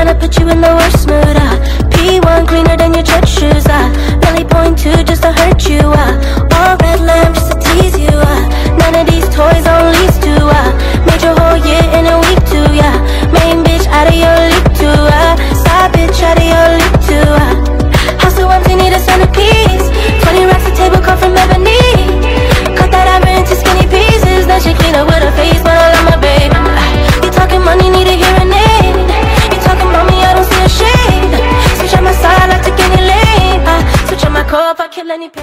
tryna put you in the worst mood, uh. P1 cleaner than your church shoes, uh. Belly point two just to hurt you, uh. Cover kill any pain.